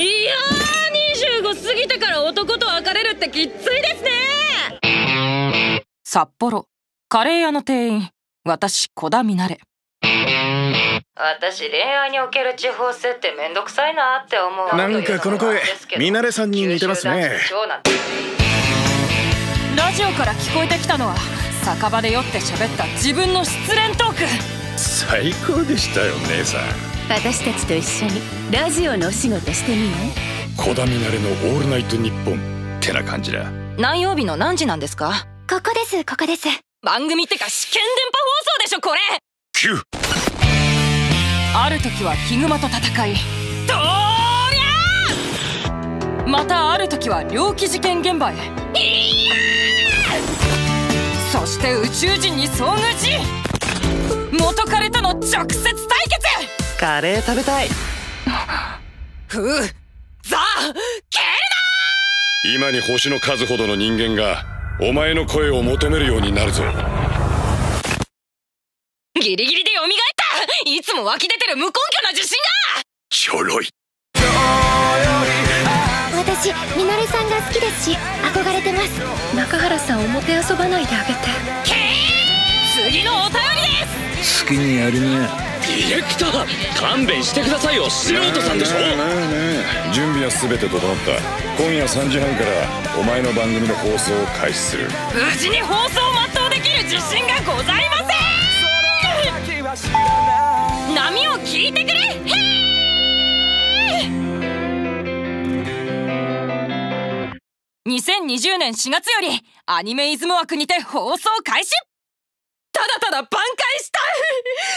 いやー25過ぎてから男と別れるってきついですね。札幌カレー屋の店員私小田ミナレ私恋愛における地方設定めんどくさいなって思うなんかこの声ミナレさんに似てますね。ラジオから聞こえてきたのは酒場で酔って喋った自分の失恋トーク。最高でしたよ姉さん私たちと一緒にラジオのお仕事してみない小田ミナレの「オールナイトニッポン」ってな感じだ。何曜日の何時なんですか？ここですここです。番組ってか試験電波放送でしょこれ！キュある時はヒグマと戦い。どりゃまたある時は猟奇事件現場へ。そして宇宙人に遭遇し元彼との直接対決カレー食べたい。ふうザ・ケ今に星の数ほどの人間がお前の声を求めるようになるぞ。ギリギリで蘇った。いつも湧き出てる無根拠な自信が。ちょろい。私ミナレさんが好きですし憧れてます。中原さんをもてあそばないであげて。次のお便りです。好きにやりなディレクター勘弁してくださいよ素人さんでしょ。なあなあなあ準備は全て整った。今夜3時半からお前の番組の放送を開始する。無事に放送を全うできる自信がございません。波を聞いてくれ。へー。2020年4月よりアニメイズム枠にて放送開始。ただただ挽回したい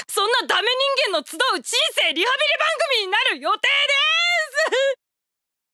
そんなダメ人間の集う人生リハビリ番組になる予定です。